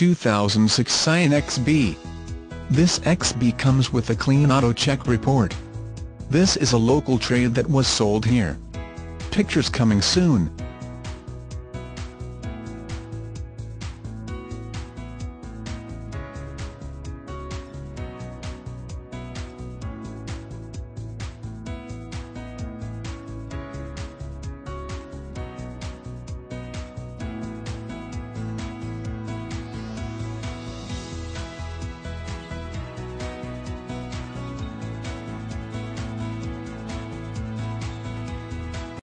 2006 Scion XB. This XB comes with a clean auto check report. This is a local trade that was sold here. Pictures coming soon.